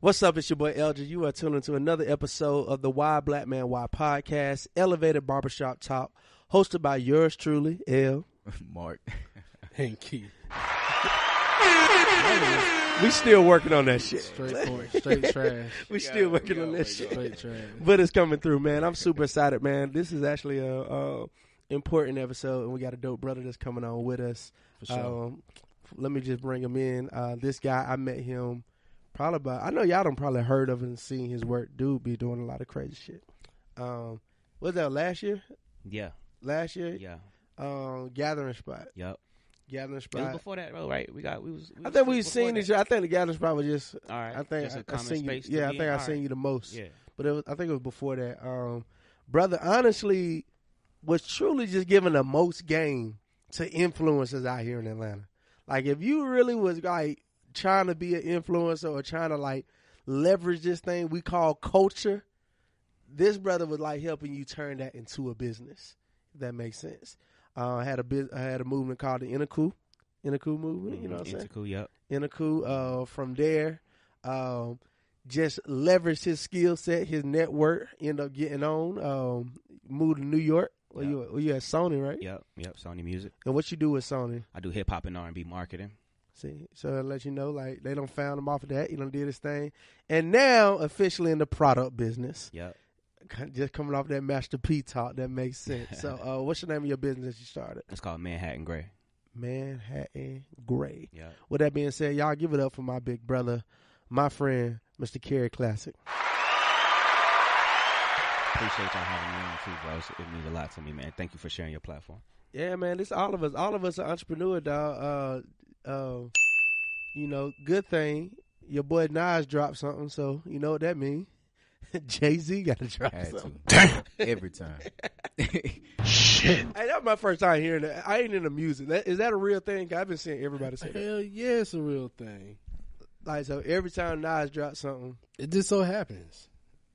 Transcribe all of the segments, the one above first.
What's up? It's your boy Elgin. You are tuning to another episode of the Why Black Man Why podcast, Elevated Barbershop Talk, hosted by yours truly, L. Mark. and Keith. We still working on that shit. Straight point, straight trash. We still working on that shit. Straight trash. But it's coming through, man. I'm super excited, man. This is actually a, a important episode, and we got a dope brother that's coming on with us. For sure. Um, let me just bring him in. Uh, this guy, I met him probably about. I know y'all don't probably heard of and seen his work. Dude, be doing a lot of crazy shit. Um, was that last year? Yeah, Last year, yeah, um, gathering spot, yep. gathering It was spot. before that, though, right? We got we was. We I was think we've seen each other. I think the gathering spot was just. All right, I think Just a I, I seen you. Yeah, I think in. I All seen right. you the most. Yeah, but it was, I think it was before that. Um, brother, honestly, was truly just giving the most game to influencers out here in Atlanta. Like, if you really was like trying to be an influencer or trying to like leverage this thing we call culture, this brother was like helping you turn that into a business. If that makes sense. Uh, I had a bit, I had a movement called the Inaku, Inaku movement. You know what I'm saying? Intercool, yep. Inaku. Uh, from there, um, just leveraged his skill set, his network, end up getting on. Um, moved to New York. Well, Yeah. you well, you at Sony, right? Yep, yep. Sony Music. And what you do with Sony? I do hip hop and R and B marketing. See, so let you know, like they don't found him off of that. You know, did his thing, and now officially in the product business. Yep. Just coming off that Master P talk, that makes sense. so, uh, what's your name of your business you started? It's called Manhattan Grey. Manhattan Grey. Yep. With that being said, y'all give it up for my big brother, my friend, Mr. Kerry Klassic. Appreciate y'all having me on too, bro. It's- It means a lot to me, man. Thank you for sharing your platform. Yeah, man, this all of us. All of us are entrepreneur, dog. Uh, uh, you know, good thing your boy Nas dropped something, so you know what that means. Jay Z got to drop something. to. Every time. Shit. Hey, that was my first time hearing that. I ain't into music. That, is that a real thing? I've been seeing everybody say that. Hell yeah, it's a real thing. Like, so every time Nas drops something, It just so happens.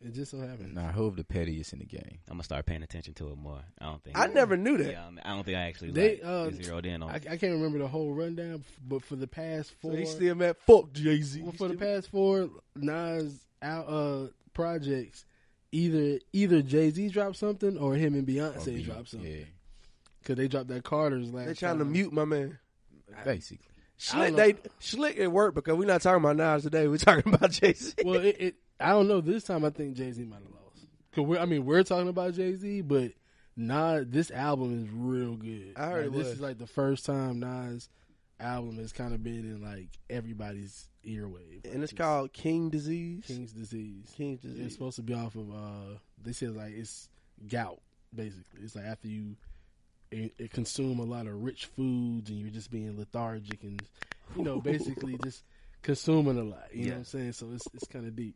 It just so happens. nah, Hove the pettiest in the game. I'm gonna start paying attention to it more. I don't think. I never knew that. Yeah, I, mean, I don't think I actually They, like, uh, zeroed in on. I. I can't remember the whole rundown, but for the past So four, he still mad. Fuck Jay Z. well, for the past four Nas out uh projects, either either Jay Z dropped something or him and Or Beyonce be- dropped something. Yeah. Cause they dropped that Carter's last. They trying to time. mute my man. Basically. Slick, know. they slick at work because we're not talking about Nas today. We're talking about Jay Z. well, it, it. I don't know. This time, I think Jay Z might have lost. Cause we're, I mean, we're talking about Jay Z, but Nas. This album is real good. I heard Like, this is like the first time Nas album has kind of been in like everybody's earwave. and Like, it's called King Disease. King's Disease. King's Disease. It's supposed to be off of. uh They said like it's gout. Basically, it's like after you it, it consume a lot of rich foods and you're just being lethargic and you know basically just consuming a lot. You know what I'm saying? So it's it's kind of deep.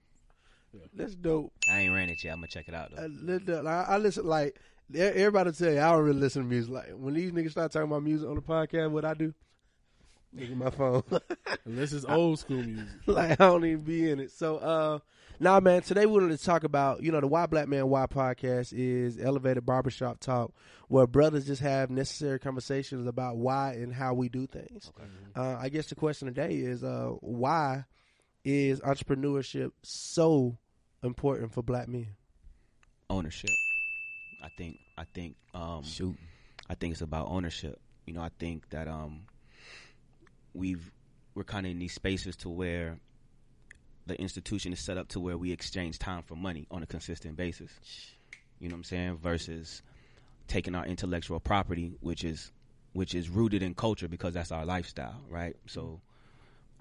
That's dope. I ain't ran it yet. I'm gonna check it out though. I, I, I listen like everybody tell you I don't really listen to music. Like when these niggas start talking about music on the podcast, what I do? Look at my phone. Unless it's old school music. like I don't even be in it. So uh nah man, today we wanted to talk about, you know, the Why Black Man Why podcast is elevated barbershop talk where brothers just have necessary conversations about why and how we do things. Uh I guess the question today is uh why is entrepreneurship so important for black men? ownership. I think. I think. Um, Shoot. I think it's about ownership. You know, I think that um, we've we're kind of in these spaces to where the institution is set up to where we exchange time for money on a consistent basis. You know what I'm saying? Versus taking our intellectual property, which is which is rooted in culture because that's our lifestyle, right? So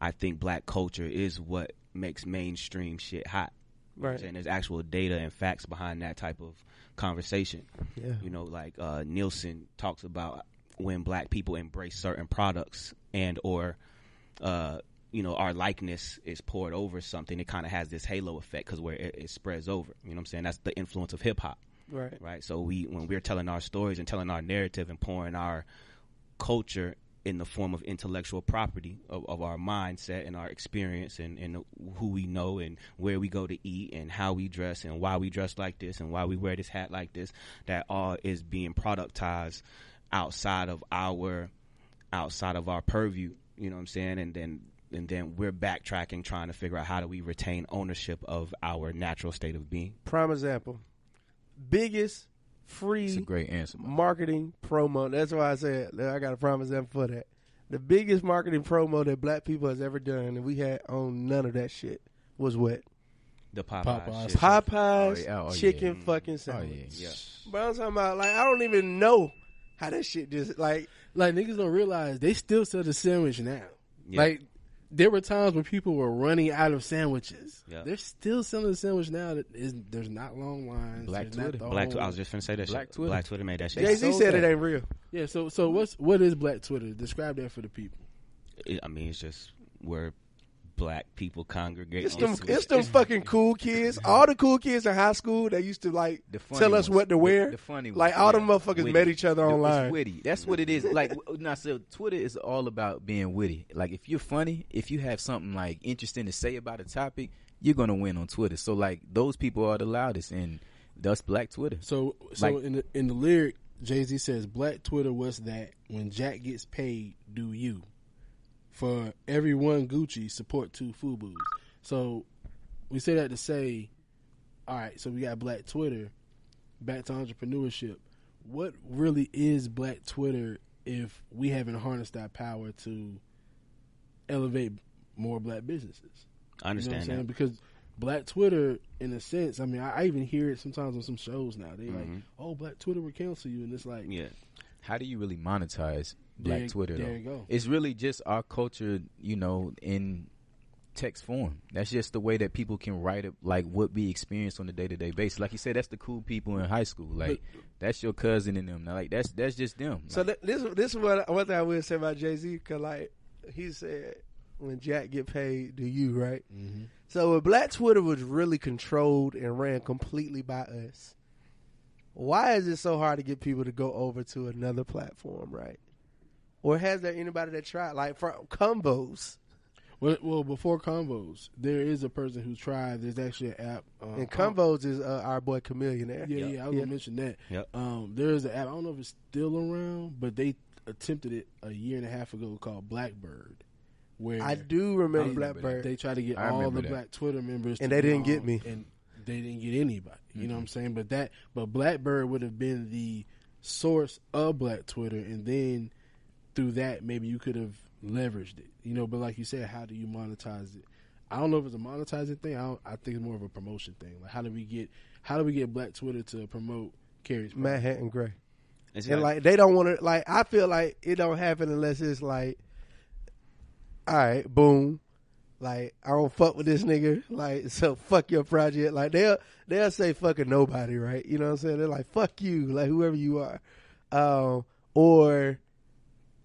I think black culture is what makes mainstream shit hot. Right. saying? There's actual data and facts behind that type of conversation. Yeah. You know, like uh, Nielsen talks about when black people embrace certain products and or uh, you know our likeness is poured over something, it kind of has this halo effect because where it, it spreads over. You know what I'm saying? That's the influence of hip hop, Right. right? So we when we're telling our stories and telling our narrative and pouring our culture in the form of intellectual property of, of our mindset and our experience and, and who we know and where we go to eat and how we dress and why we dress like this and why we wear this hat like this that all is being productized outside of our outside of our purview you know what i'm saying and then and then we're backtracking, trying to figure out how do we retain ownership of our natural state of being. Prime example. Biggest free It's a great answer. Mark. marketing promo. That's why I said that I got a prime example for that. The biggest marketing promo that black people has ever done, and we had on none of that shit, was what? The Popeyes, Popeyes. shit. Popeyes Oh, yeah. Oh, chicken yeah. fucking Oh sandwich. yeah. Yeah. But I'm talking about like I don't even know how that shit just like Like niggas don't realize they still sell the sandwich now. Yeah. Like there were times when people were running out of sandwiches. Yeah. They're still selling the sandwich now. That is, there's not long lines. Black there's Twitter. Black. whole- I was just gonna say that. Black shit. Twitter. Black Twitter made that shit. Jay Z sold said it ain't real. yeah. So so what's what is Black Twitter? Describe that for the people. It- I mean, it's just where black people congregate. It's them, Twitter. it's them fucking cool kids. All the cool kids in high school that used to like The funny tell us ones. what to wear. The, the funny ones. like all them Yeah. motherfuckers Witty. met each other The- online. Witty. That's what it is. Like w- now, so Twitter is all about being witty. Like if you're funny, if you have something like interesting to say about a topic, you're gonna win on Twitter. So like those people are the loudest, and thus Black Twitter. So so Like- in the in the lyric, Jay Z says, "Black Twitter was that when Jack gets paid, do you?" For every one Gucci support two Fubu's. So we say that to say, all right. So we got Black Twitter. Back to entrepreneurship. What really is Black Twitter if we haven't harnessed that power to elevate more Black businesses? I You know what I'm understand saying? that. Because Black Twitter, in a sense, I mean, I, I even hear it sometimes on some shows now. They like, Mhm. oh, Black Twitter will cancel you, and it's like, Yeah. How do you really monetize Black there, Twitter? There though? you go. It's really just our culture, you know, in text form. That's just the way that people can write it, like what we experience on a day to day basis. Like you said, that's the cool people in high school. Like that's your cousin and them. Now, like that's that's just them. So Like, th- this this is what one thing I will say about Jay Z because like he said when Jack get paid, do you right? Mm-hmm. So if Black Twitter was really controlled and ran completely by us, why is it so hard to get people to go over to another platform, right? Or has there anybody that tried like for Convos? Well, well, before Convos, there is a person who tried. There's actually an app. Uh, And Convos is uh, our boy Chamillionaire. Yeah, yeah, I was Yeah. gonna mention that. Yep. Um, there is an app. I don't know if it's still around, but they attempted it a year and a half ago called Blackbird, where I do remember I remember Blackbird. they tried to get I all the that. Black Twitter members, And to they didn't get me. and they didn't get anybody. You know what I'm saying? But that, but Blackbird would have been the source of Black Twitter, and then through that, maybe you could have leveraged it. You know, but like you said, how do you monetize it? I don't know if it's a monetizing thing. I, don't, I think it's more of a promotion thing. Like, how do we get how do we get Black Twitter to promote Kerry's product? Manhattan Grey. It's And like, like they don't want to like I feel like it don't happen unless it's like all right, boom. Like I don't fuck with this nigga. Like so fuck your project. Like they'll they'll say fucking nobody, right? You know what I'm saying? They're like fuck you, like whoever you are. Um or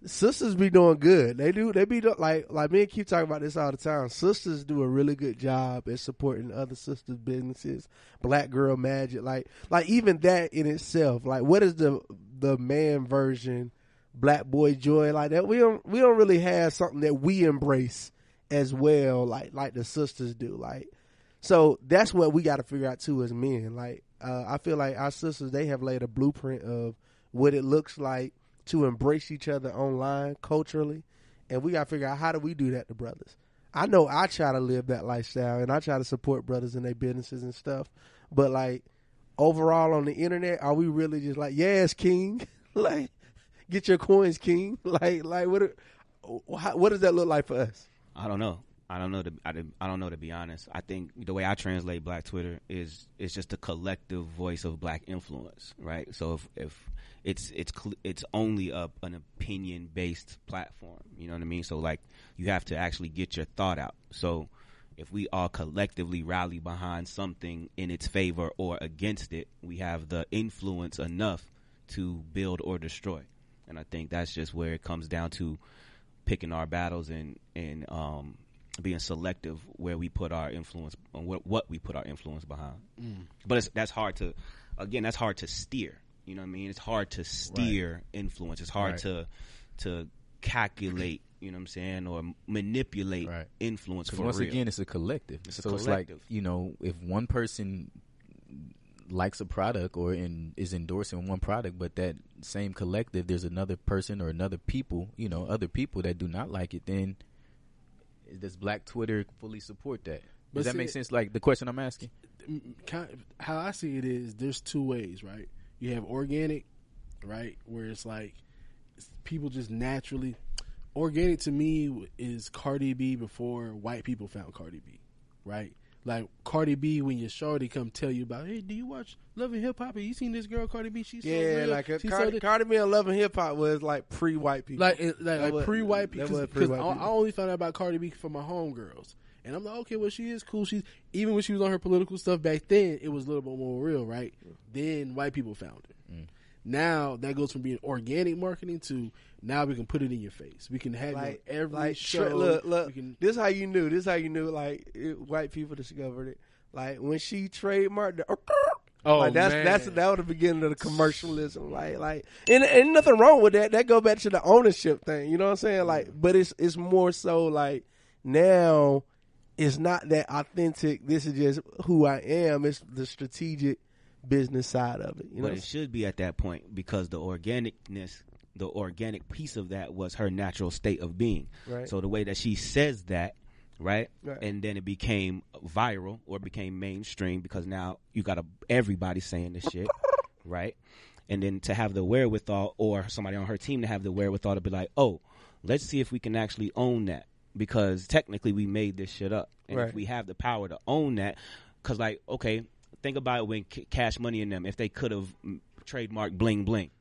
sisters be doing good. They do they be do, like like me and Keith talking about this all the time. Sisters do a really good job at supporting other sisters businesses. Black girl magic. Like like even that in itself. Like what is the the man version black boy joy like that? We don't we don't really have something that we embrace as well like like the sisters do. Like so that's what we got to figure out too as men. Like uh, I feel like our sisters they have laid a blueprint of what it looks like to embrace each other online culturally, and we got to figure out how do we do that to brothers. I know I try to live that lifestyle and I try to support brothers in their businesses and stuff, but like overall on the internet, are we really just like yes, king, like get your coins, king, like like what? How, what does that look like for us? I don't know. I don't know. To, I, don't- I don't know to be honest. I think the way I translate Black Twitter is it's just a collective voice of Black influence, right? So if if it's it's it's only a, an opinion based platform, you know what I mean? So like you have to actually get your thought out. So if we all collectively rally behind something in its favor or against it, we have the influence enough to build or destroy. And I think that's just where it comes down to picking our battles and and um, being selective where we put our influence on what what we put our influence behind. But it's, that's hard to again that's hard to steer. You know what I mean? It's hard to steer influence. It's hard Right. to to calculate. You know what I'm saying, or manipulate Right. influence 'Cause for once real. again, it's a collective. It's a so it's like you know, if one person likes a product or in, is endorsing one product, but that same collective, there's another person or another people, you know, other people that do not like it, then does Black Twitter fully support that? But Does that see- make sense? Like the question I'm asking. How I see it is there's two ways, right? You have organic, right, where it's like people just naturally. Organic to me is Cardi B before white people found Cardi B, right? Like Cardi B, when your shorty come tell you about, hey, do you watch Love and Hip Hop? Have you seen this girl Cardi B? She's so Yeah, real. like uh, a She's Cardi, thi-" Cardi B and Love and Hip Hop was like pre white people. like like, like pre-white people. Because I, I only found out about Cardi B from my homegirls, and I'm like, okay, well, she is cool. She's even when she was on her political stuff back then, it was a little bit more real, right? Then white people found her. Mm. Now that goes from being organic marketing to now we can put it in your face. We can have like it every like, show. look, look. Can, This how you knew. This is how you knew. Like it, white people discovered it. Like when she trademarked the. oh like that's man. that's that was the beginning of the commercialism. Like like and and nothing wrong with that. That go back to the ownership thing. You know what I'm saying? Like, but it's it's more so like now it's not that authentic. This is just who I am. It's the strategic business side of it. You know, but it should be at that point because the organicness, the organic piece of that was her natural state of being. Right. So the way that she says that, right, Right. and then it became viral or became mainstream because now you got a, everybody saying this shit, right? And then to have the wherewithal, or somebody on her team to have the wherewithal to be like, oh, let's see if we can actually own that because technically we made this shit up, and Right. if we have the power to own that, because like, okay, think about it when C- Cash Money and them, if they could have trademarked bling bling.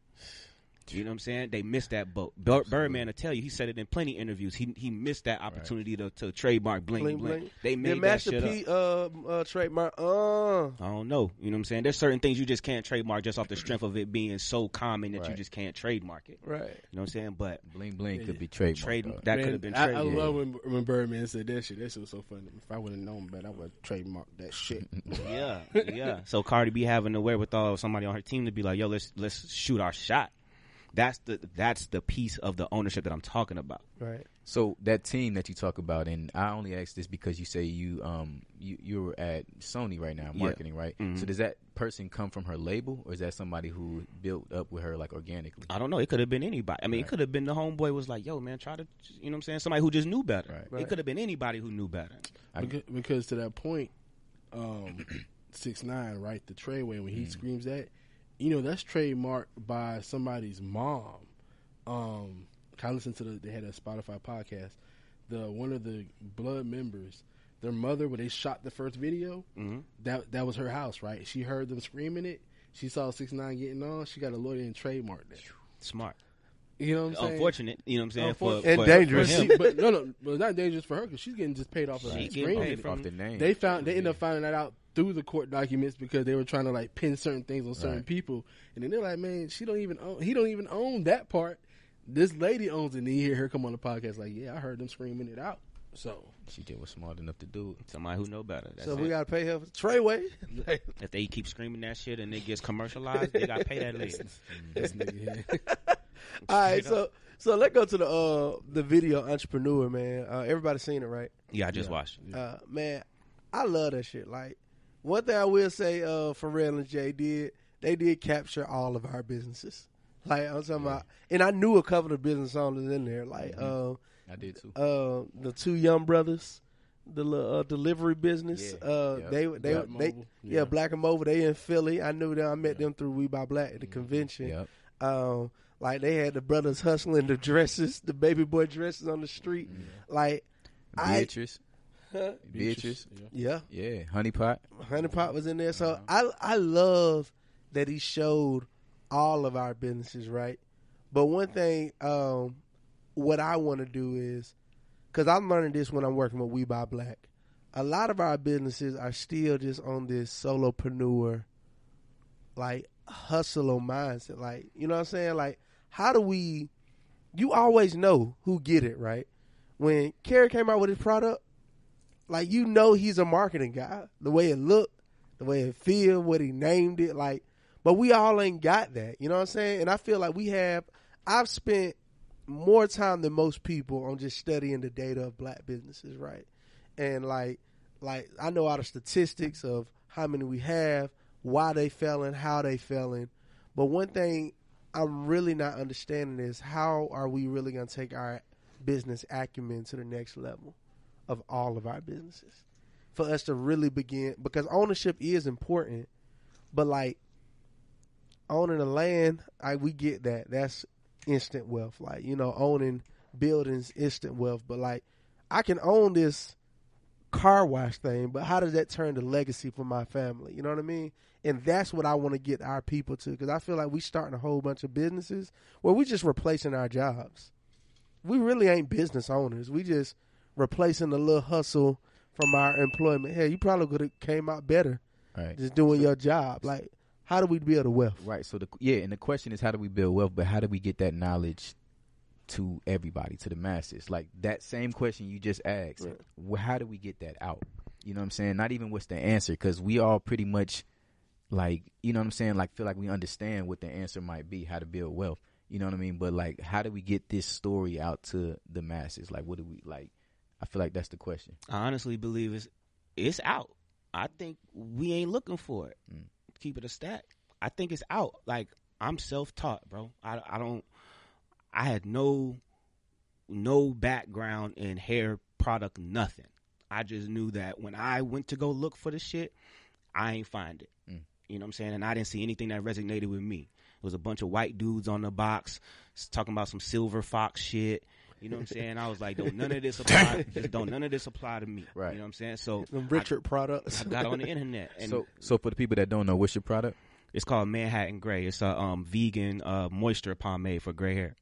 You know what I'm saying? They missed that boat. Bir- Birdman will tell you. He said it in plenty of interviews. He he missed that opportunity to, to trademark bling bling. Bling, bling. They Did made that Master shit up. P uh, uh trademark uh I don't know. You know what I'm saying? There's certain things you just can't trademark just off the strength of it being so common that you just can't trademark it. right. You know what I'm saying? But Bling bling could be trademarked. trade though. that could have been I, trade. I love when, when Birdman said that shit. That shit was so funny. If I would have known better, I would have trademarked that shit. yeah, yeah. So Cardi B having the wherewithal of somebody on her team to be like, "Yo, let's let's shoot our shot." That's the that's the piece of the ownership that I'm talking about. Right. So that team that you talk about, and I only ask this because you say you um you you're at Sony right now, Yeah. marketing, right? Mhm. So does that person come from her label, or is that somebody who built up with her like organically? I don't know. It could have been anybody. I mean, it could have been the homeboy was like, "Yo, man, try to," you know what I'm saying? Somebody who just knew better. Right. Right. It could have been anybody who knew better. I- because, because to that point, um, six nine, right? The Treyway when he screams that, you know, that's trademarked by somebody's mom. Um, I listened to the they had a Spotify podcast. The one of the blood members, their mother when they shot the first video, Mhm. that that was her house, right? She heard them screaming it. She saw six nine getting on. She got a lawyer and trademarked that. Smart. You know what I'm saying? Unfortunate. You know what I'm saying? For, And for- dangerous. for But, him. she, but no, no, but it's not dangerous for her because she's getting just paid off of She that getting paid it. from- off the name. They found they end up finding that out through the court documents because they were trying to like pin certain things on certain Right. people, and then they're like, "Man, she don't even own, he don't even own that part. This lady owns it." And you hear her come on the podcast like, "Yeah, I heard them screaming it out." So she did was smart enough to do it. Somebody who know better. That's so it. we gotta pay her for Treyway. if they keep screaming that shit and it gets commercialized, they got to pay that lady. this nigga here. All right, Straight so so let's go to the uh the video entrepreneur man. Uh, everybody seen it, right? Yeah, I just watched. it. Uh, man, I love that shit. Like one thing I will say, uh, Pharrell and Jay did they did capture all of our businesses. Like I'm talking about, and I knew a couple of business owners in there, like I did too. uh, uh, the two young brothers, the uh, delivery business. Yeah. Uh, Yeah. they they Black they Mobile. yeah. Yeah. Black and Mobile. They in Philly. I knew them. I met them through We Buy Black at the convention. Yep. Um, like they had the brothers hustling the dresses, the baby boy dresses on the street. Like I, Beatrice. huh? Beatrice. Yeah. yeah, Yeah. Honeypot. Honey Pot was in there. So I I love that he showed all of our businesses, right? But one thing, um, what I want to do is, because I'm learning this when I'm working with We Buy Black. A lot of our businesses are still just on this solopreneur, like hustle mindset. Like you know what I'm saying? Like how do we? You always know who get it right. When Kerry came out with his product, like you know he's a marketing guy. The way it looked, the way it feel, what he named it, like. But we all ain't got that. You know what I'm saying? And I feel like we have. I've spent more time than most people on just studying the data of black businesses, right? And like, like I know all the statistics of how many we have, why they failing, how they failing. But one thing I'm really not understanding is how are we really going to take our business acumen to the next level? of all of our businesses for us to really begin because ownership is important, but like owning the land, I we get that. That's instant wealth. Like, you know, owning buildings, instant wealth. But like I can own this car wash thing, but how does that turn to legacy for my family? You know what I mean? And that's what I want to get our people to because I feel like we starting a whole bunch of businesses where we just replacing our jobs. We really ain't business owners. We just replacing the little hustle from our employment. Hey, you probably could have came out better Right. just doing your job. Like, how do we build a wealth? Right. So the yeah, and the question is how do we build wealth, but how do we get that knowledge to everybody, to the masses? Like that same question you just asked. Right. How do we get that out? You know what I'm saying? Not even what's the answer, because we all pretty much like you know what I'm saying. Like feel like we understand what the answer might be, how to build wealth. You know what I mean? But like, how do we get this story out to the masses? Like, what do we like? I feel like that's the question. I honestly believe it's it's out. I think we ain't looking for it. Mm. Keep it a stack. I think it's out. Like I'm self taught, bro. I I don't. I had no no background in hair product, nothing. I just knew that when I went to go look for the shit, I ain't find it. Mm. You know what I'm saying? And I didn't see anything that resonated with me. It was a bunch of white dudes on the box talking about some silver fox shit. You know what I'm saying? I was like, don't none of this apply. just don't none of this apply to me. Right. You know what I'm saying? So Them Richard products. I got on the internet, and so, so for the people that don't know, what's your product? it's called Manhattan Grey. It's a um, vegan uh, moisture pomade for gray hair.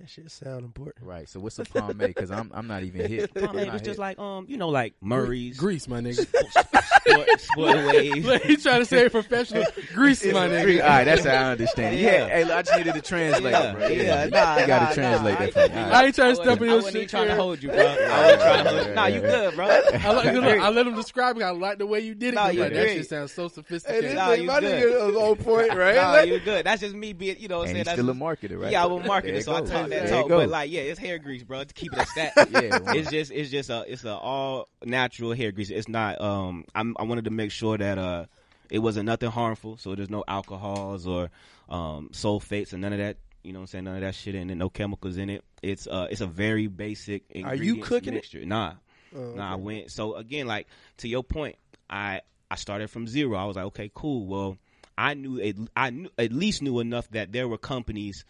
That shit sound important. Right. So what's a pomade? Because I'm I'm not even hit. I'm Pomade is just hit. like um, you know, like Murray's Grease, my nigga. sport, sport waves. Look, he trying to say professional. Grease, my nigga. right, that's how I understand it. Yeah, Yeah. hey, I just needed to translate Yeah, bro. yeah, you, nah, you gotta nah, translate nah, that for me. I- I ain't trying to step in I your wasn't even trying to hold you, bro. I wasn't trying to hold you. Nah, you good, bro. I like, look, I let him describe it. I like the way you did it. Nah, I'm you like, that shit sounds so sophisticated. this Nah, you my good. nigga was on point, right? Nah, you good. That's just me being, you know what I'm And saying? That's still a marketer, right? Yeah, I will market There it, you so I There that talk. But like, yeah, it's hair grease, bro. To keep it a stat. Yeah, it's just, it's just a, it's a all natural hair grease. It's not. Um, I'm, I wanted to make sure that uh, it wasn't nothing harmful. So there's no alcohols or um sulfates and none of that. You know what I'm saying? None of that shit in it. No chemicals in it. It's uh, it's a very basic. Are you cooking it? mixture. Nah, Oh, Nah, I went. So again, like to your point, I I started from zero. I was like, okay, cool. Well, I knew at, I knew at least knew enough that there were companies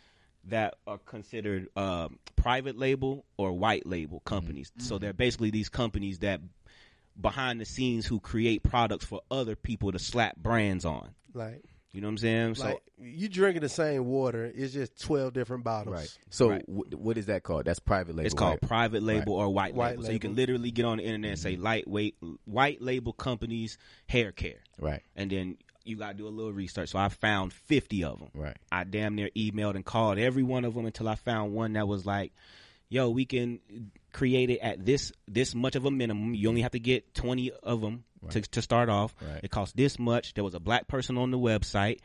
that are considered um, private label or white label companies. Mm-hmm. So mm-hmm. they're basically these companies that behind the scenes who create products for other people to slap brands on. Like, You know what I'm saying? So like you drinking the same water. It's just twelve different bottles. Right. So Right. wh- what is that called? That's private label. It's called right? private label or white, White label. So you can literally get on the internet and say mm-hmm. lightweight white label companies hair care. Right. and then you got to do a little research. So I found 50 of them. Right. I damn near emailed and called every one of them until I found one that was like, "Yo, we can create it at this this much of a minimum. You only have to get 20 of them to to start off. Right. It costs this much. There was a black person on the website.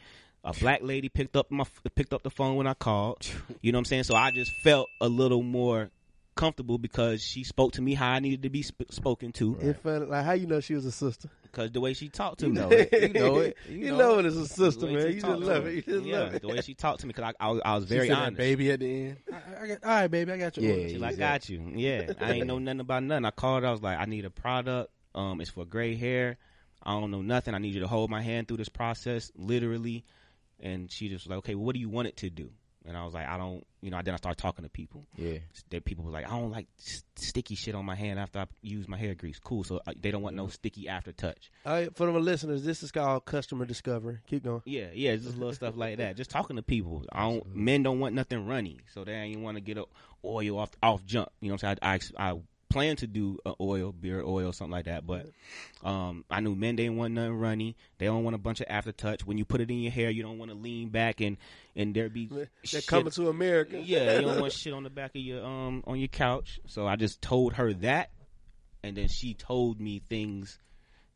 A black lady picked up my picked up the phone when I called. You know what I'm saying? So I just felt a little more comfortable because she spoke to me how I needed to be sp- spoken to It felt like how you know she was a sister. because the way she talked to You me. know it. You know it. You, You know, know it is a sister, The man. You talked just love it. You just yeah, love it. the way she talked to me because I, I, was- I was She very said that honest. baby at the end. I, I got, all right, baby, I got you. Yeah, She's like, I got you. Yeah, I ain't know nothing about nothing. I called. her. I was like, I need a product. Um, it's for gray hair. I don't know nothing. I need you to hold my hand through this process, literally. And she just was like, okay, well, what do you want it to do? And I was like, I don't, you know. Then I started talking to people. Yeah. That people were like, I don't like s- sticky shit on my hand after I use my hair grease. Cool. So uh, they don't want no sticky after touch. All right, for the listeners, this is called customer discovery. Keep going. Yeah, yeah, just little stuff like that. Just talking to people. I don't. Men don't want nothing runny, so they ain't want to get a oil off off jump. You know what I'm saying? I I, I plan to do a oil, beard oil, something like that, but um, I knew men didn't want nothing runny. They don't want a bunch of aftertouch. When you put it in your hair, you don't want to lean back and and there be They're shit- coming to America. yeah, you don't want shit on the back of your um on your couch. So I just told her that, and then she told me things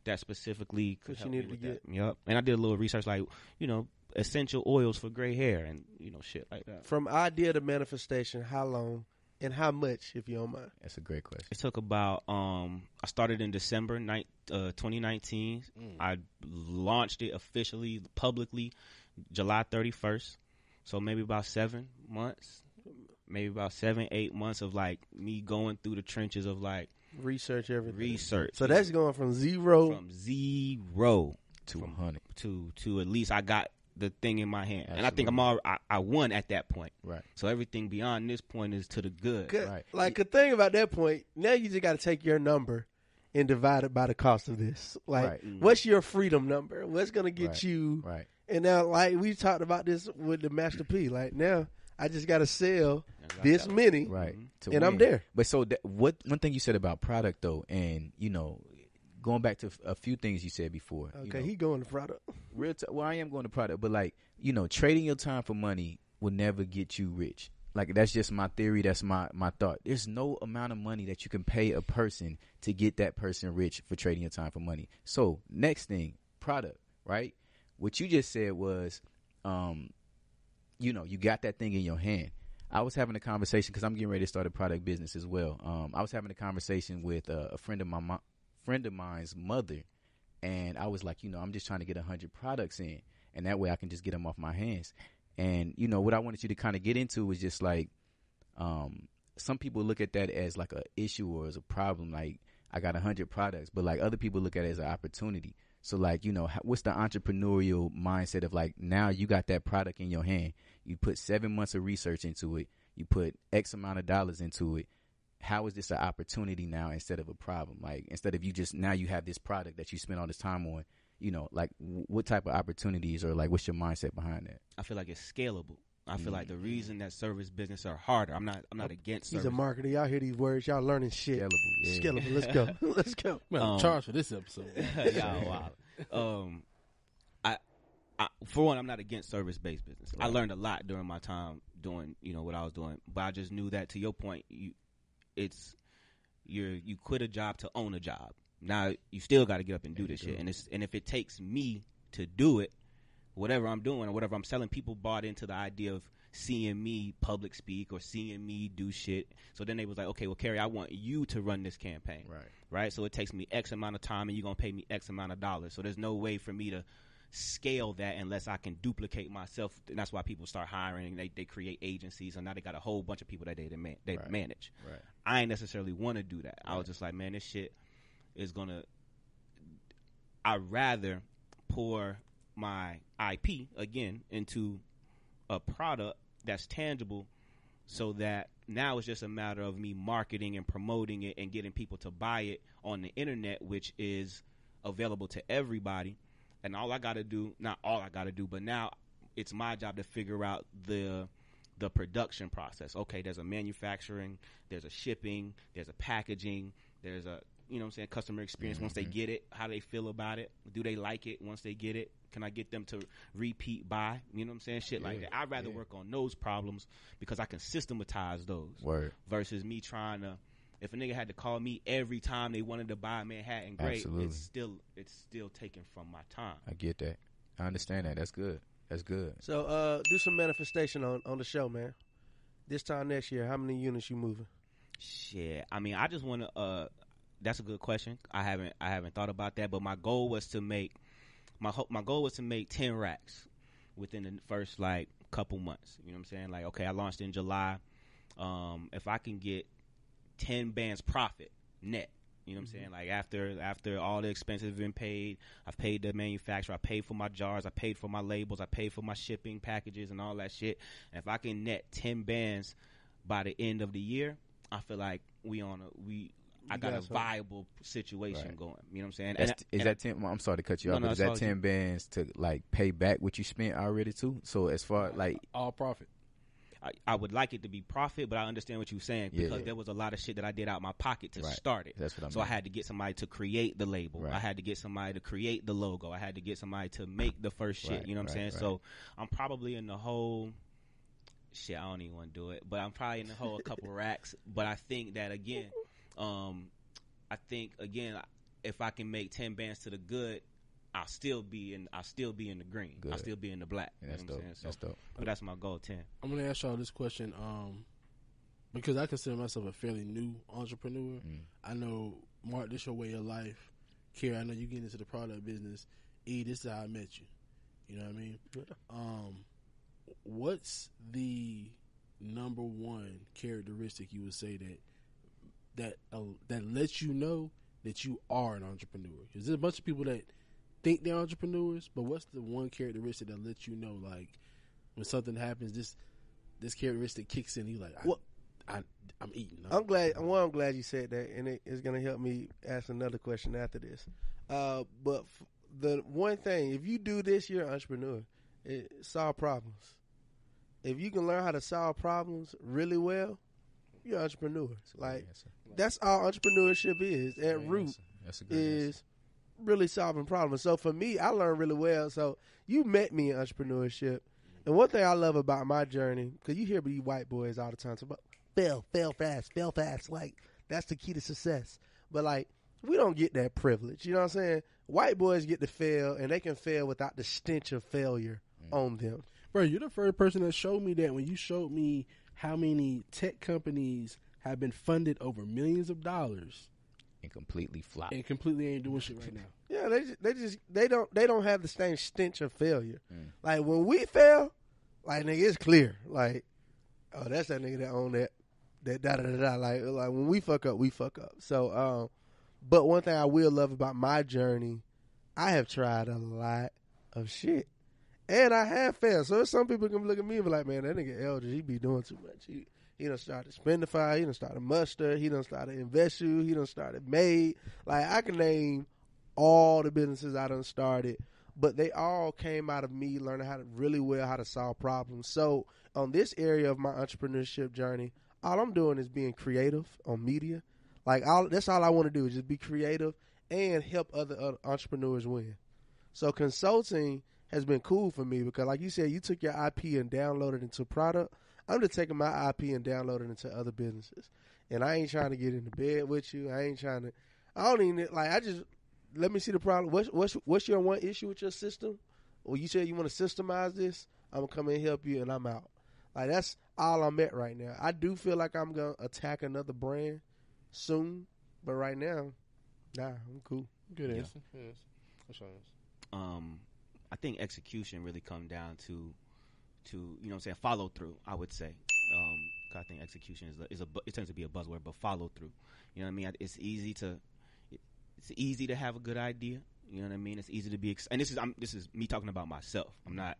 that specifically could help me needed with to that. Yep. And I did a little research, like you know, essential oils for gray hair and you know shit like that. From idea to manifestation, how long and how much, if you don't mind? That's a great question. It took about um I started in December ni- uh, 2019. Mm. I launched it officially publicly July 31st. So maybe about seven months. maybe about seven, eight months of like me going through the trenches of like Research everything. research. So that's going from zero. from zero Two From- hundred. to to at least I got the thing in my hand, and I think I'm all I, I won at that point. Right. So everything beyond this point is to the good. Good. Right. Like the thing about that point, now you just got to take your number and divide it by the cost of this. Like, Right. Mm. what's your freedom number? What's gonna get Right. you? Right. And now, like we talked about this with the Master P. Like now, I just got to sell this what many, Right. Mm-hmm. To and I'm there. But so that, what? One thing you said about product though, and you know, going back to a few things you said before. you Okay, know, he going to product. real. T- well, I am going to product, but like you know, trading your time for money will never get you rich. Like that's just my theory. That's my my thought. There's no amount of money that you can pay a person to get that person rich for trading your time for money. So next thing, product. Right. What you just said was, um, you know, you got that thing in your hand. I was having a conversation because I'm getting ready to start a product business as well. Um, I was having a conversation with uh, a friend of my mo- friend of mine's mother, and I was like, you know, I'm just trying to get a hundred products in, and that way I can just get them off my hands. And you know, what I wanted you to kind of get into was just like, um, some people look at that as like a issue or as a problem. Like I got a hundred products, but like other people look at it as an opportunity. So like, you know, what's the entrepreneurial mindset of like now you got that product in your hand. You put seven months of research into it. You put X amount of dollars into it. How is this an opportunity now instead of a problem? Like instead of you just now you have this product that you spent all this time on. You know, like w- what type of opportunities or like what's your mindset behind that? I feel like it's scalable. I feel like the reason that service business are harder. I'm not. I'm not against He's service. a marketer. Y'all hear these words? Y'all learning shit. Scalable, yeah. Scalable. Let's go. Let's go. Man, Um, charge for this episode. yeah, wow. Um, I, I, for one, I'm not against service based business. I learned a lot during my time doing, you know, what I was doing. But I just knew that to your point, you, it's you're you quit a job to own a job. Now you still got to get up and do this shit, and it's and if it takes me to do it, whatever I'm doing or whatever I'm selling, people bought into the idea of seeing me public speak or seeing me do shit. So then they was like, okay, well, Kerry, I want you to run this campaign Right. right? So it takes me X amount of time, and you're gonna pay me X amount of dollars. So there's no way for me to scale that unless I can duplicate myself. And that's why people start hiring. They they create agencies, and now they got a whole bunch of people that they man, they Right. manage. Right. I ain't necessarily want to do that. I was just like, man, this shit is gonna. I'd rather pour my IP again into a product that's tangible so that now it's just a matter of me marketing and promoting it and getting people to buy it on the internet, which is available to everybody. And all I got to do, not all I got to do, but now it's my job to figure out the the production process. Okay, there's a manufacturing, there's a shipping, there's a packaging, there's a you know what I'm saying customer experience once they mm-hmm. get it, how they feel about it, do they like it once they get it? Can I get them to repeat buy? You know what I'm saying? Shit like that. I'd rather yeah. work on those problems because I can systematize those Word. versus me trying to if a nigga had to call me every time they wanted to buy Manhattan Grey, Absolutely. it's still it's still taken from my time. I get that. I understand that. That's good. That's good. So uh, do some manifestation on, on the show, man. This time next year, how many units you moving? Shit. I mean, I just want to. Uh, that's a good question. I haven't. I haven't thought about that. But my goal was to make my ho- my goal was to make ten racks within the first like couple months. You know what I'm saying? Like, okay, I launched in July. Um, if I can get ten bands profit net. You know what I'm mm-hmm. saying? Like after after all the expenses have been paid, I've paid the manufacturer, I paid for my jars, I paid for my labels, I paid for my shipping packages and all that shit. And if I can net ten bands by the end of the year, I feel like we on a we I got, got a something. viable situation Right. going. You know what I'm saying? That's, And- is that ten? I'm sorry to cut you No, off, no, but is that all ten bands to like pay back what you spent already too? So as far like All profit. I, I would like it to be profit, but I understand what you're saying Yeah. because there was a lot of shit that I did out my pocket to Right. start it. That's what I'm. So I had to get somebody to create the label. Right. I had to get somebody to create the logo. I had to get somebody to make the first shit. Right, you know what I'm saying? So I'm probably in the whole shit. I don't even want to do it, but I'm probably in the whole a couple racks. But I think that again, um, I think again, if I can make ten bands to the good. I'll still be in. I'll still be in the green. I'll still be in the black. yeah, you that's know what dope. I'm saying? So, That's dope. but that's my goal. Ten. I'm gonna ask y'all this question, um, because I consider myself a fairly new entrepreneur. Mm. I know Mark, this is your way of life. Kerry, I know you get into the product business. E, this is how I met you. You know what I mean? Um, what's the number one characteristic you would say that that uh, that lets you know that you are an entrepreneur? Because there's a bunch of people that think they're entrepreneurs, but what's the one characteristic that lets you know, like, when something happens, this this characteristic kicks in, you like, I, Well- I, I'm eating. I'm glad. Well, I'm glad you said that, and it is going to help me ask another question after this. Uh, but f- the one thing, if you do this, you're an entrepreneur. It, solve problems. If you can learn how to solve problems really well, you're an entrepreneur. That's Like answer. that's all entrepreneurship is. At root answer. That's a great is answer. Really solving problems. So for me, I learned really well. So you met me in entrepreneurship, and one thing I love about my journey, because you hear me white boys all the time, talk about fail, fail fast, fail fast. Like that's the key to success. But like we don't get that privilege. You know what I'm saying? White boys get to fail, and they can fail without the stench of failure mm. on them. Bro, you're the first person that showed me that when you showed me how many tech companies have been funded over millions of dollars and completely flop. and completely ain't doing shit right now. Yeah, they just, they just they don't they don't have the same stench of failure. Mm. Like when we fail, like nigga, it's clear. Like, oh, that's that nigga that own that that da da da da. Like like when we fuck up, we fuck up. So, um, but one thing I will love about my journey, I have tried a lot of shit, and I have failed. So some people can look at me and be like, man, that nigga Eldredge, he be doing too much. He he done started Spendify, he done started Mustard, he done started Investu, he done started Made. Like I can name all the businesses I done started, but they all came out of me learning how to really well how to solve problems. So on this area of my entrepreneurship journey, all I'm doing is being creative on media. Like all that's all I want to do is just be creative and help other, other entrepreneurs win. So consulting has been cool for me because, like you said, you took your IP and downloaded into product. I'm just taking my IP and downloading it into other businesses, and I ain't trying to get into bed with you. I ain't trying to. I don't even like. I just let me see the problem. What's what's what's your one issue with your system? Well, you said you want to systemize this. I'm gonna come and help you, and I'm out. Like that's all I'm at right now. I do feel like I'm gonna attack another brand soon, but right now, nah, I'm cool. Good answer. Good answer. That's your um, I think execution really come down to, to you know, I'm saying follow through. I would say, um, I think execution is a, is a it tends to be a buzzword, but follow through. You know what I mean? It's easy to, it's easy to have a good idea. You know what I mean? It's easy to be, ex- and this is I'm, this is me talking about myself. I'm not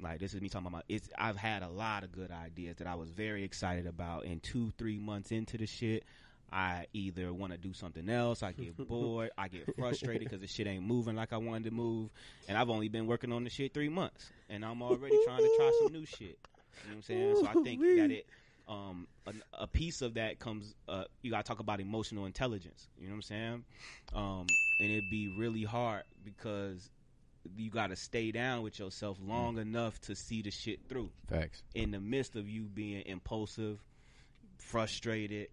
like this is me talking about my. It's I've had a lot of good ideas that I was very excited about, and two three months into the shit. I either want to do something else, I get bored, I get frustrated because the shit ain't moving like I wanted to move, and I've only been working on the shit three months, and I'm already trying to try some new shit. You know what I'm saying? So I think that it, um, a, a piece of that comes. Uh, you gotta talk about emotional intelligence. You know what I'm saying? Um, and it'd be really hard because you gotta stay down with yourself long enough to see the shit through Facts. in the midst of you being impulsive, frustrated,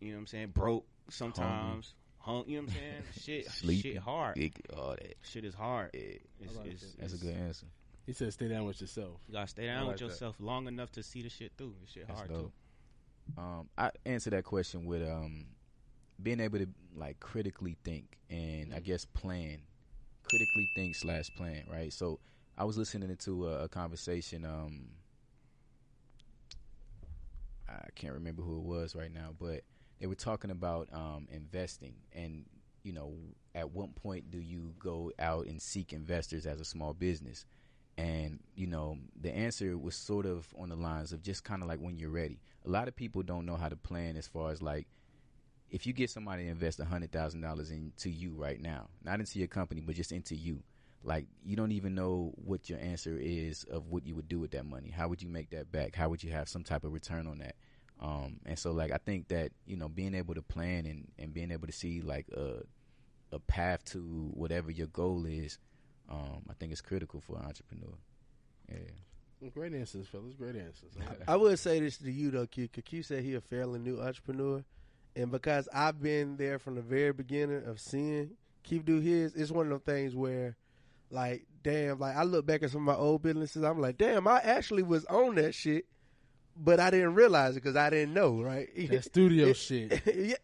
you know what I'm saying, broke sometimes, hung, you know what I'm saying? shit, Sleepy. shit hard. Big, all that. Shit is hard. Yeah, It's, I like it's, that. that's a good answer. He said, "Stay down with yourself." You gotta stay down like with that. yourself long enough to see the shit through. This shit That's hard dope. too. Um, I answer that question with um, being able to like critically think and I guess plan, critically think slash plan. Right. So I was listening to a, a conversation. Um, I can't remember who it was right now, but they were talking about um, investing and you know at what point do you go out and seek investors as a small business? And you know the answer was sort of on the lines of just kind of like when you're ready. A lot of people don't know how to plan as far as like if you get somebody to invest a hundred thousand dollars into you right now not into your company but just into you like you don't even know what your answer is of what you would do with that money. How would you make that back? How would you have some type of return on that and so like I think that you know being able to plan and, and being able to see like a a path to whatever your goal is, um, I think it's critical for an entrepreneur. Yeah, Great answers, fellas. Great answers. I would say this to you though, Q. 'cause Q said he a fairly new entrepreneur, and because I've been there from the very beginning of seeing Keith do his, it's one of those things where, like, damn, like I look back at some of my old businesses, I'm like, damn, I actually was on that shit, but I didn't realize it because I didn't know, right? that studio shit. yeah.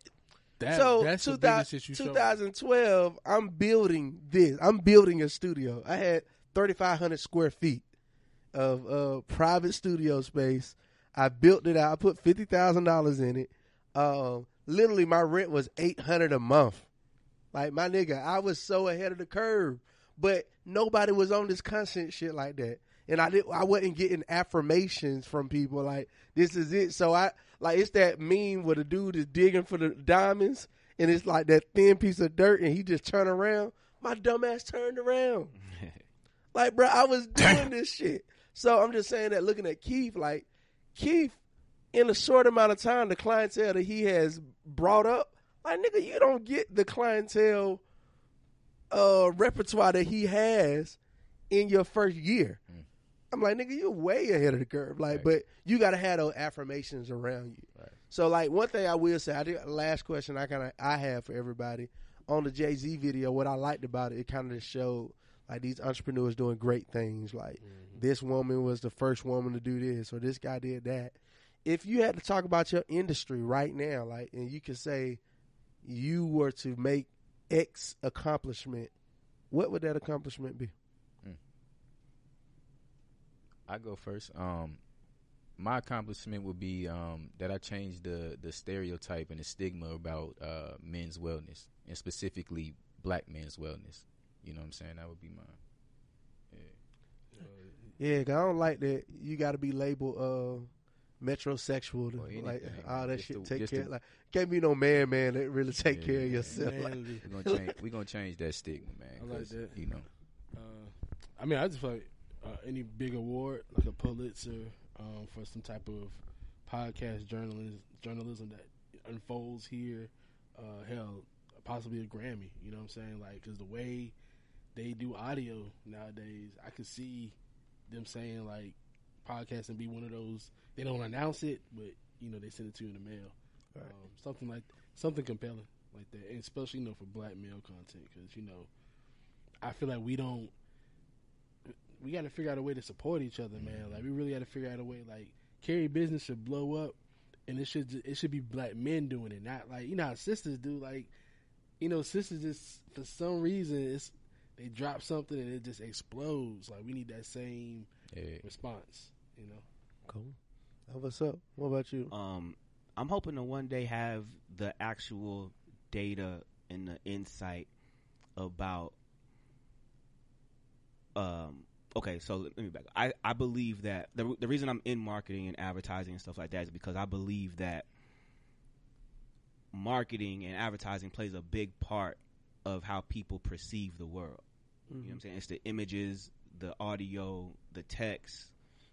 That, so that's the 2000 biggest shit you showed. 2012, I'm building this. I'm building a studio. I had 3,500 square feet of uh, private studio space. I built it out. I put fifty thousand dollars in it. Um, literally, my rent was eight hundred a month. Like my nigga, I was so ahead of the curve, but nobody was on this constant shit like that. And I did, I wasn't getting affirmations from people like this is it. So I like it's that meme where the dude is digging for the diamonds, and it's like that thin piece of dirt, and he just turn around. My dumbass turned around. Like, bro, I was doing this shit. So I'm just saying that looking at Keith, like, Keith, in a short amount of time, the clientele that he has brought up, like, nigga, you don't get the clientele uh, repertoire that he has in your first year. I'm like, nigga, you're way ahead of the curve. Like, Right. but you got to have those affirmations around you. Right. So, like, one thing I will say, I think last question I kind of I have for everybody on the Jay Z video. What I liked about it, it kind of just showed like these entrepreneurs doing great things. Like mm-hmm. this woman was the first woman to do this, or this guy did that. If you had to talk about your industry right now, like, and you could say you were to make X accomplishment, what would that accomplishment be? I go first. Um, my accomplishment would be um, that I changed the the stereotype and the stigma about uh, men's wellness, and specifically black men's wellness. You know what I'm saying? That would be mine. Yeah, 'cause I don't like that. You got to be labeled uh, metrosexual to Or like anything, all that just shit. to- take care. to- like can't be no man, man that really take Yeah, care of yeah, yourself. Like, We're gonna change. We're gonna change that stigma, man. I like 'cause, that. You know, Uh, I mean, I just feel like uh, any big award, like a Pulitzer, um, for some type of podcast journalism, journalism that unfolds here, uh, hell, possibly a Grammy. You know what I'm saying? Like, because the way they do audio nowadays, I could see them saying like podcasting be one of those. They don't announce it, but you know they send it to you in the mail. Right. Um, something like something compelling like that, and especially you know for black male content because you know I feel like we don't. We got to figure out a way to support each other, man. Like we really got to figure out a way. Like Kerry business should blow up, and it should it should be black men doing it, not like you know how sisters do. Like you know, sisters just for some reason it's they drop something and it just explodes. Like we need that same yeah. response. You know, cool. That what's up? What about you? Um, I'm hoping to one day have the actual data and the insight about. Um. Okay, so let me back. I I believe that the the reason I'm in marketing and advertising and stuff like that is because I believe that marketing and advertising plays a big part of how people perceive the world. You know what I'm mm-hmm. saying? It's the images, the audio, the text,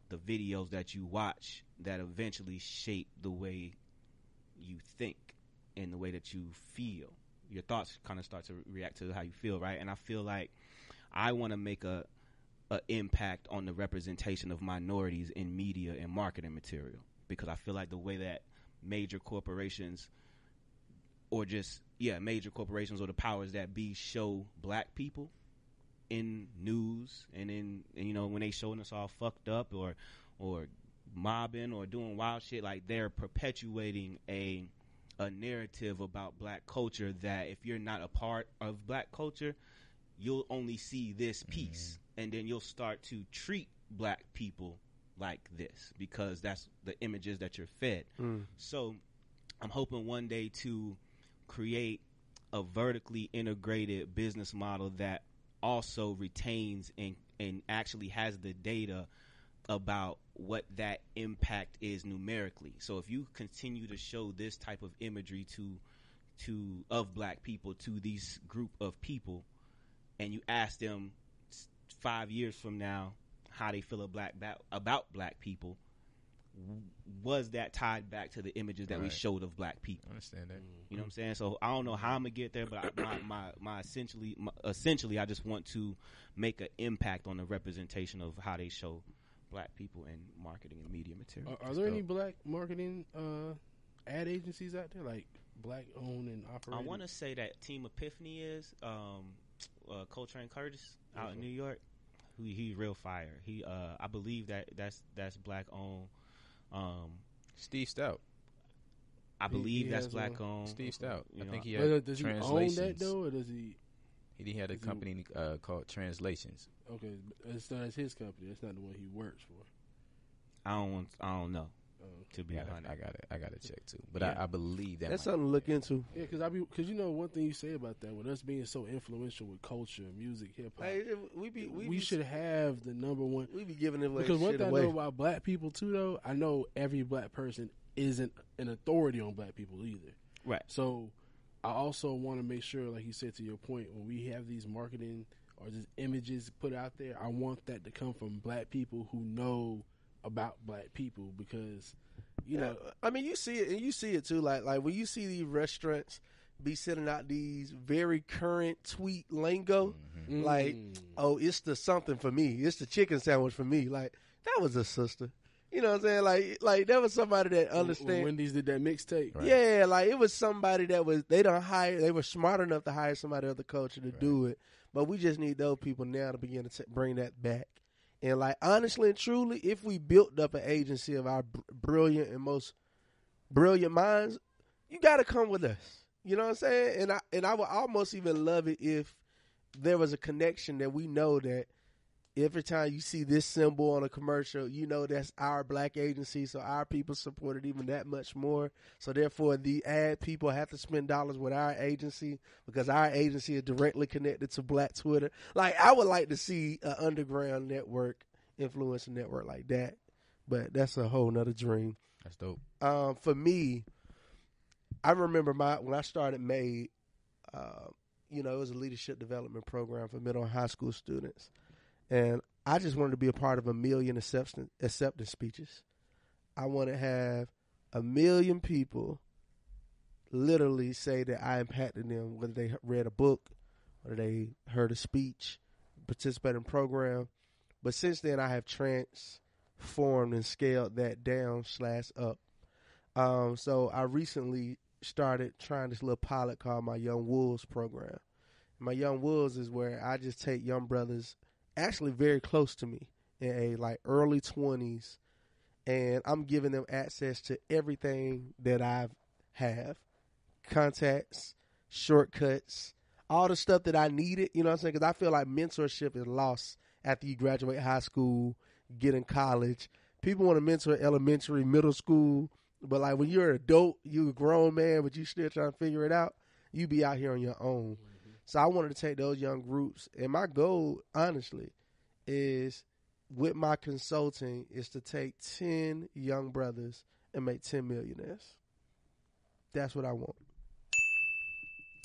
the videos that you watch that eventually shape the way you think and the way that you feel. Your thoughts kind of start to react to how you feel, right? And I feel like I want to make a, a impact on the representation of minorities in media and marketing material. Because I feel like the way that major corporations or just yeah, major corporations or the powers that be show black people in news and in and you know when they showing us all fucked up or or mobbing or doing wild shit like they're perpetuating a a narrative about black culture that if you're not a part of black culture you'll only see this piece and then you'll start to treat black people like this because that's the images that you're fed Mm. so I'm hoping one day to create a vertically integrated business model that also retains and, and actually has the data about what that impact is numerically. So if you continue to show this type of imagery to to of black people to these group of people and you ask them s- 5 years from now how they feel about black about black people was that tied back to the images that we showed of black people? I understand that. You know what I'm saying? So I don't know how I'm gonna get there, but I, my, my my essentially my, essentially I just want to make an impact on the representation of how they show black people in marketing and media material. are, are there any black marketing uh, ad agencies out there like black owned and operated? I want to say that Team Epiphany is um, uh, Coltrane Curtis out in New York. Who he's real fire. He uh, I believe that that's that's black owned. Um, Steve Stoute. I believe he that's has black a- owned. Steve Stoute. You I know, think he But, had uh, does he own that though, or does he? He had a Does he- company uh, called Translations. Okay, it's not that's his company. That's not the one he works for. I don't want. I don't know. To be I honest, I got it. I got to check too. But Yeah. I, I believe that. That's might- something to look into. Yeah, because I be because you know one thing you say about that with us being so influential with culture, music, hip hop, Hey, we be we, we, be, should have the number one. we be giving it away. Because one thing away. I know about black people too, though, I know every black person isn't an authority on black people either. right? So I also want to make sure, like you said, to your point, when we have these marketing or just images put out there, I want that to come from black people who know about black people because you know Yeah, I mean, you see it, and you see it too. Like, like when you see these restaurants be sending out these very current tweet lingo, like, Mm. oh, it's the something for me. It's the chicken sandwich for me. Like, that was a sister. You know what I'm saying? Like, like that was somebody that when understand. Wendy's did that mixtape. Right. Yeah, like it was somebody that was they don't hire. They were smart enough to hire somebody of the culture to do it. But we just need those people now to begin to t- bring that back. And like honestly and truly, if we built up an agency of our br- brilliant and most brilliant minds, you got to come with us. You know what I'm saying? And I and I would almost even love it if there was a connection that we know that every time you see this symbol on a commercial, you know that's our black agency, so our people support it even that much more. So therefore, the ad people have to spend dollars with our agency because our agency is directly connected to Black Twitter. Like I would like to see an underground network, influencer network like that, but that's a whole nother dream. That's dope. Um, for me, I remember my when I started Made, uh, you know, it was a leadership development program for middle and high school students, and I just wanted to be a part of a million acceptance acceptance speeches. I want to have a million people literally say that I impacted them, whether they read a book, whether they heard a speech, participated in a program. But since then, I have transformed and scaled that down slash up. Um, so I recently started trying this little pilot called my Young Wolves program. My Young Wolves is where I just take young brothers, actually very close to me, in a like early twenties, and I'm giving them access to everything that I have, contacts, shortcuts, all the stuff that I needed. You know what I'm saying? Because I feel like mentorship is lost after you graduate high school, get in college. People want to mentor elementary, middle school, but like when you're an adult, you're a grown man, but you still trying to figure it out. You be out here on your own. So I wanted to take those young groups, and my goal, honestly, is with my consulting is to take ten young brothers and make ten millionaires. That's what I want.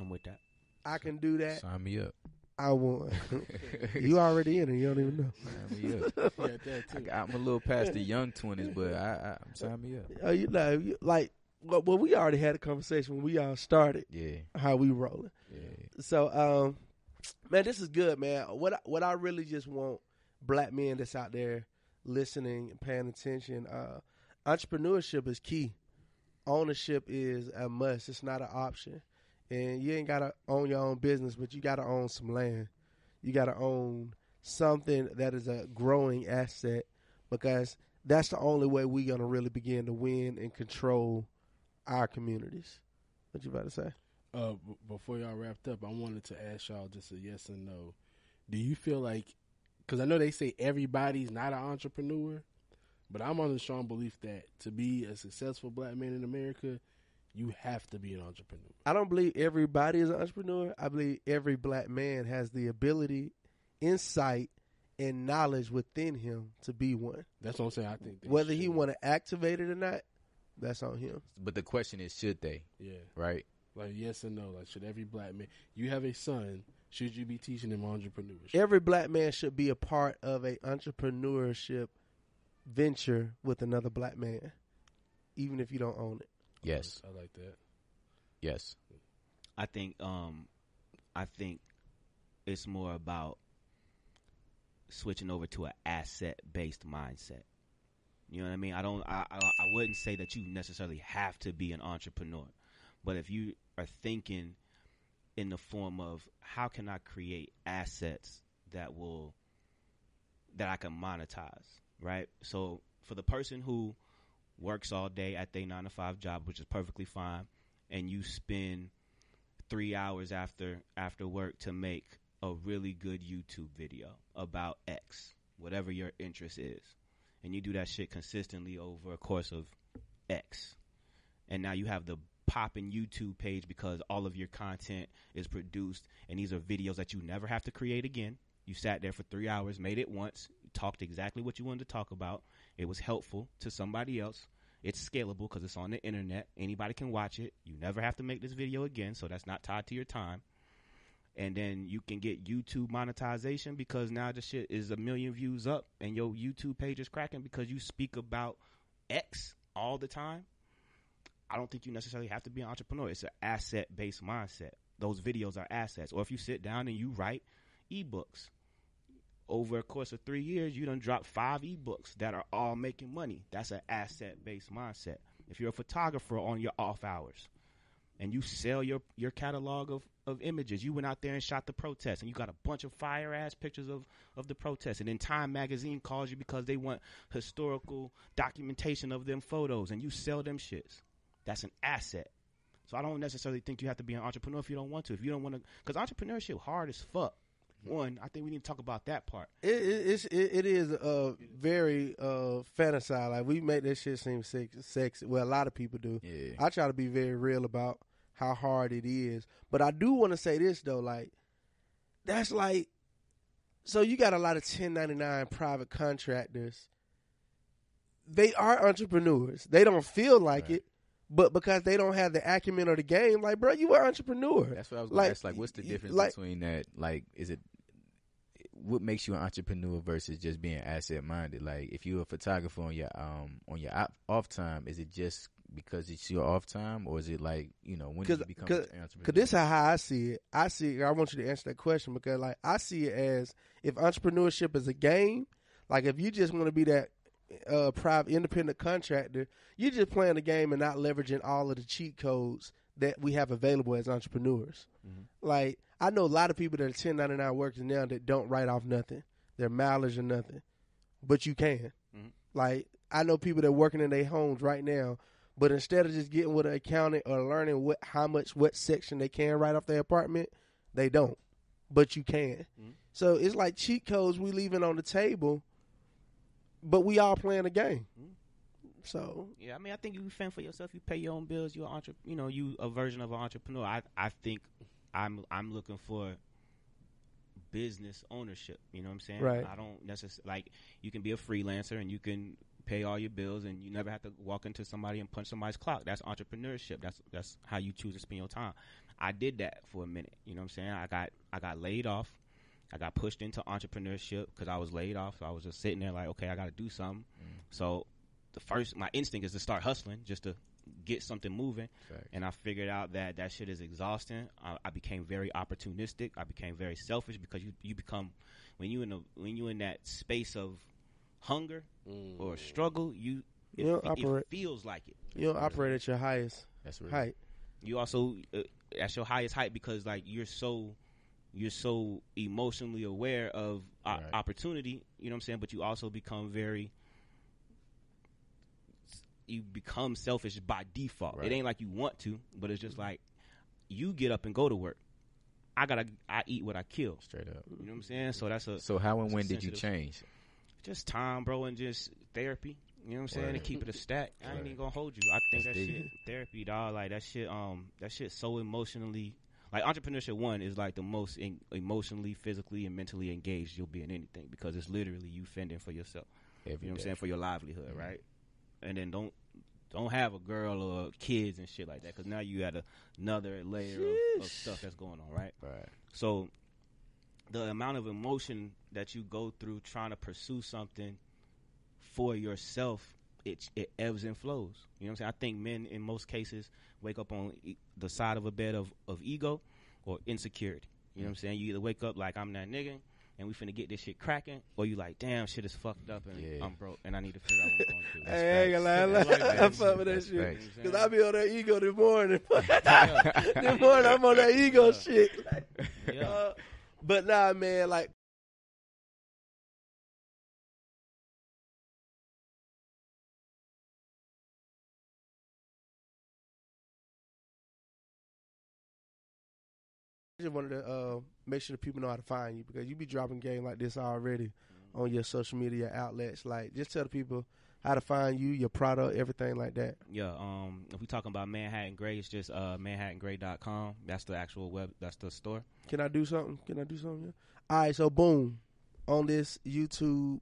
I'm with that. I can do that. Sign me up. I want. you already in it. You don't even know. Sign me up. Yeah, that I, too. am a little past the young twenties, but I, I sign me up. Uh, you know, you, like well, well, we already had a conversation when we all started Yeah, how we rolling. yeah. So, um, man, this is good, man. What I- what I really just want black men that's out there listening and paying attention. Uh, entrepreneurship is key. Ownership is a must. It's not an option. And you ain't gotta own your own business, but you gotta own some land. You gotta own something that is a growing asset because that's the only way we're gonna really begin to win and control our communities. What you about to say? Uh, b- before y'all wrapped up, I wanted to ask y'all just a yes and no. Do you feel like, because I know they say everybody's not an entrepreneur, but I'm on the strong belief that to be a successful black man in America, you have to be an entrepreneur. I don't believe everybody is an entrepreneur. I believe every black man has the ability, insight, and knowledge within him to be one. That's what I'm saying. I think Whether he want to activate it or not, that's on him. But the question is, should they? yeah, Right? like yes and no. Like should every black man? You have a son. Should you be teaching him entrepreneurship? Every black man should be a part of a entrepreneurship venture with another black man, even if you don't own it. Yes. I like that. Yes. I think um I think it's more about switching over to an asset based mindset. You know what I mean? I don't I, I I wouldn't say that you necessarily have to be an entrepreneur. But if you are thinking in the form of how can I create assets that will that I can monetize, right? So for the person who works all day at their nine to five job, which is perfectly fine, and you spend three hours after after work to make a really good YouTube video about X, whatever your interest is, and you do that shit consistently over a course of X, and now you have the popping YouTube page because all of your content is produced, and these are videos that you never have to create again. You sat there for three hours, made it once, talked exactly what you wanted to talk about. It was helpful to somebody else. It's scalable because it's on the internet. Anybody can watch it. You never have to make this video again, so that's not tied to your time. And then you can get YouTube monetization because now the shit is a million views up and your YouTube page is cracking because you speak about X all the time. I don't think you necessarily have to be an entrepreneur. It's an asset based mindset. Those videos are assets. Or if you sit down and you write ebooks, over a course of three years, you done drop five ebooks that are all making money. That's an asset based mindset. If you're a photographer on your off hours and you sell your, your catalog of, of images, you went out there and shot the protest and you got a bunch of fire ass pictures of, of the protest. And then Time Magazine calls you because they want historical documentation of them photos and you sell them shits. That's an asset. So I don't necessarily think you have to be an entrepreneur if you don't want to. If you don't want to, because entrepreneurship hard as fuck. One, I think we need to talk about that part. It, it, it's, it, it is uh, very uh, fantasized. Like we make that shit seem sexy. Well, a lot of people do. Yeah. I try to be very real about how hard it is. But I do want to say this though, like that's like so you got a lot of 1099 private contractors. They are entrepreneurs. They don't feel like Right. it, but because they don't have the acumen of the game, like bro, you are an entrepreneur. That's what I was Like, like, ask. Like, what's the difference like- between that? Like, is it what makes you an entrepreneur versus just being asset minded? Like, if you're a photographer on your um on your off time, is it just because it's your off time, or is it like you know when did Cause, you become cause, an entrepreneur? cause this is how I see it. I see. I want you to answer that question because, like, I see it as if entrepreneurship is a game. Like, if you just want to be that uh, private independent contractor, you're just playing the game and not leveraging all of the cheat codes that we have available as entrepreneurs. Like, I know a lot of people that are 1099 workers now that don't write off nothing. They're mileage or nothing, but you can. Mhm. Like, I know people that are working in their homes right now but instead of just getting with an accountant or learning what how much what section they can write off their apartment, they don't. But you can. Mhm. So it's like cheat codes we leaving on the table, but we all playing a game. Mhm. So Yeah, I mean, I think you fend for yourself. You pay your own bills. You're entre- you know, you a version of an entrepreneur. I, I think I'm, I'm looking for business ownership. You know what I'm saying? Right. I don't necessarily like. You can be a freelancer and you can pay all your bills, and you never have to walk into somebody and punch somebody's clock. That's entrepreneurship. That's that's how you choose to spend your time. I did that for a minute. You know what I'm saying? I got I got laid off. I got pushed into entrepreneurship because I was laid off. So I was just sitting there like, okay, I got to do something. Mm. So the first, my instinct is to start hustling just to get something moving. And I figured out that that shit is exhausting. I, I became very opportunistic. I became very selfish because you you become when you in a when you in that space of hunger or struggle, you it, You don't fe- it operate- feels like it. you don't operate at your highest That's real. height. You also uh, at your highest height because like you're so you're so emotionally aware of o- Right. opportunity. You know what I'm saying? But you also become very you become selfish by default. Right. It ain't like you want to, but it's just like you get up and go to work. I gotta I eat what I kill. Straight up. You know what I'm saying? So that's a So how and when did you sensitive. change? Just time, bro, and just therapy. You know what I'm saying? Word. To keep it a stack. I ain't even gonna hold you. I think That's that shit therapy, dog. Like that shit. Um, that shit so emotionally. Like entrepreneurship, one is like the most in, emotionally, physically, and mentally engaged you'll be in anything because it's literally you fending for yourself. Every You know what I'm saying for your livelihood, Mhm. right? And then don't don't have a girl or kids and shit like that because now you a, another layer of, of stuff that's going on, right? Right. So the amount of emotion that you go through trying to pursue something for yourself, it it ebbs and flows. You know what I'm saying? I think men in most cases wake up on e- the side of a bed of, of ego or insecurity. You know what I'm saying? You either wake up like I'm that nigga and we finna get this shit cracking, or you like, damn, shit is fucked up and Yeah. I'm broke and I need to figure out what I'm going to do. Hey, I ain't gonna lie, I That's like- facts. I fuck with that shit. facts. Cause I be on that ego this morning. this morning I'm on that ego shit. Yeah. Uh, but nah, man, like I just wanted to uh, make sure the people know how to find you because you be dropping game like this already on your social media outlets. Like, just tell the people how to find you, your product, everything like that. Yeah, um, if we talking about Manhattan Grey, it's just uh, manhattangray.com. That's the actual web. That's the store. Can I do something? Can I do something? All right, so boom, on this YouTube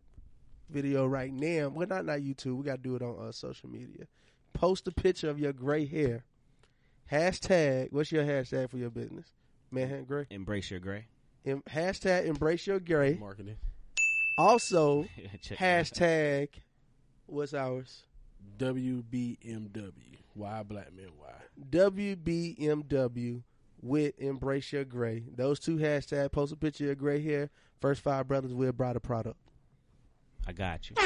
video right now. Well, not not YouTube. We got to do it on uh, social media. Post a picture of your gray hair. Hashtag. What's your hashtag for your business? Manhattan Grey. Embrace your gray. Em- hashtag Embrace your gray. Marketing. Also Check that out. hashtag. What's ours? WBMW. Why black men? Why? WBMW with Embrace Your Gray. Those two hashtags. Post a picture of your gray hair. First five brothers will buy the product. I got you.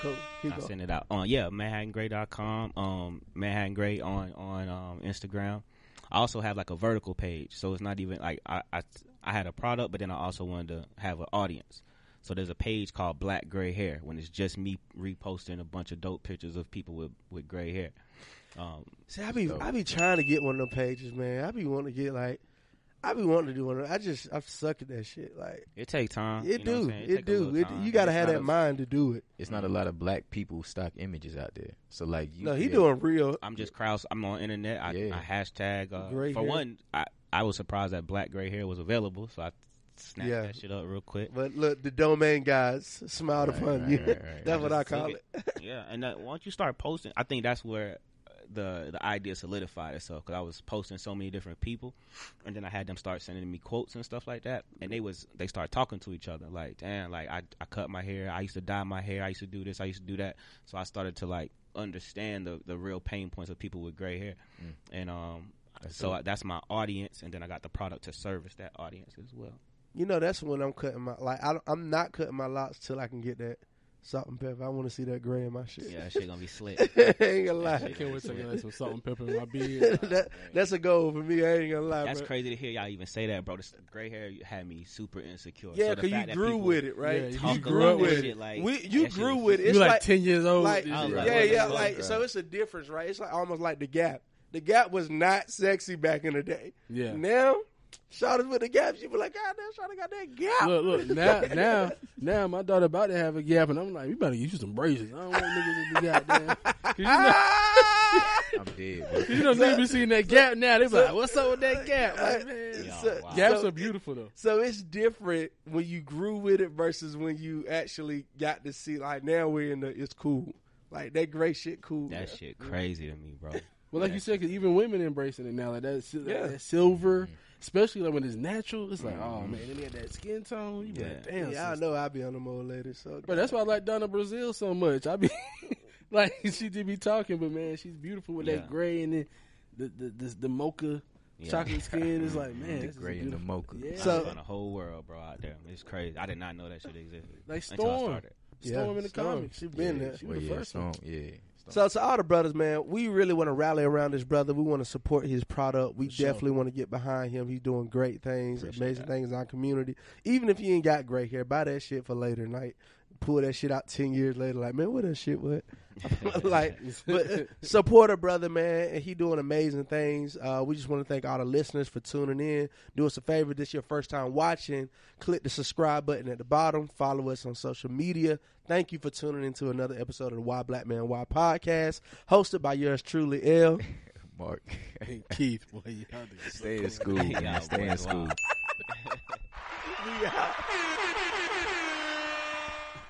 Cool. Keep I'll going. send it out. On yeah, manhattangray.com. Um, Manhattan Grey on on um, Instagram. I also have like a vertical page, so it's not even like I, I I had a product, but then I also wanted to have an audience. So there's a page called Black Gray Hair when it's just me reposting a bunch of dope pictures of people with with gray hair. Um, See, I be So- I be trying to get one of them pages, man. I be wanting to get like, I be wanting to do one. Of them. I just I suck at that shit. Like it takes time. it you know what I'm do, saying? it, take do. It, you got to It's have that a- mind to do it. It's not a lot of black people stock images out there. So like you No, he yeah, doing real. I'm just crowd. I'm on internet. I, Yeah. I hashtag. Uh, Gray for hair. one, I I was surprised that black gray hair was available, so I snapped Yeah. that shit up real quick. But look, the domain guys smiled Right, upon right, you. right, right. That's what I just call it. yeah, and uh, once you start posting, I think that's where the the idea solidified itself because I was posting so many different people, and then I had them start sending me quotes and stuff like that, and they was they start talking to each other like, damn, like I I cut my hair, I used to dye my hair, I used to do this, I used to do that, so I started to like understand the the real pain points of people with gray hair, Mm. and um. That's so. I, that's my audience, and then I got the product to service that audience as well. You know, that's when I'm cutting my like. I, I'm not cutting my locks till I can get that salt and pepper. I want to see that gray in my shit. Yeah, that shit gonna be slick. ain't gonna I lie. can't wait to get like some salt and pepper in my beard. that, that's a goal for me. I ain't gonna lie. That's bro. crazy to hear y'all even say that, bro. This gray hair had me super insecure. Yeah, So because you grew with it, right? Yeah, you you grew about with it. shit, like, we, you grew with it. you It's like, like, ten years old. like, This I was shit. like, yeah, yeah. Like, fuck? so it's a difference, right? It's like almost like the Gap. The Gap was not sexy back in the day. yeah. Now, Shawty's with the Gap. She be like, God damn, Shawty got that Gap. Look, look, now, now, now, my daughter about to have a gap, and I'm like, you better get you some braces. I don't want niggas to be goddamn. 'Cause you know, I'm dead. Bro. you know, niggas be seeing that gap now. They be like, what's up with that gap? Like, Uh, man, Yeah, so, wow. gaps so- are beautiful though. So it's different when you grew with it versus when you actually got to see. Like now we're in the, it's cool. Like that gray shit, cool. That man. shit crazy to me, bro. Well, like you said, cause even women embracing it now, like that, sil- Yeah. that silver, especially like when it's natural. It's like, oh mm-hmm. man, then they got that skin tone. You be Yeah. like, damn, Yeah, I know I be on them old ladies. So, But that's why I like Donna Brazile so much. I be like, she did be talking, but man, she's beautiful with Yeah. that gray and then the the the, the mocha Yeah. chocolate skin. Is like, man, The gray and the mocha. Yeah, So- So, on the whole world, bro, out there. It's crazy. I did not know that shit existed like until I Storm, started. Storm Yeah, in the Storm. comics. She been yeah, there. She well, was the yeah, first one. Storm, So to all the brothers, man, we really want to rally around this brother. We want to support his product. We sure. definitely want to get behind him. He's doing great things, Appreciate amazing that. things in our community. Even if you ain't got gray hair, buy that shit for later night. Pull that shit out ten years later, like man, what that shit what? like, but uh, support a brother, man, and he doing amazing things. Uh, we just want to thank all the listeners for tuning in. Do us a favor, this your first time watching, click the subscribe button at the bottom. Follow us on social media. Thank you for tuning into another episode of the Why Black Man Why podcast, hosted by yours truly, L. Marc, Hey, Keith, boy, y'all stay in school. Man. Stay in school. We out.